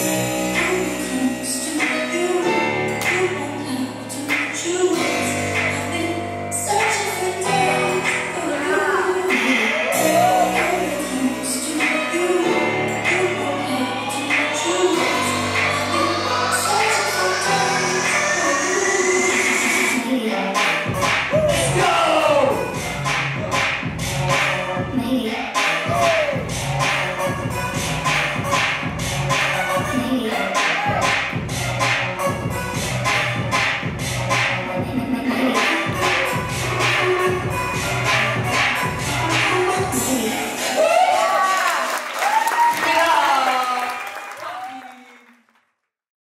Amen.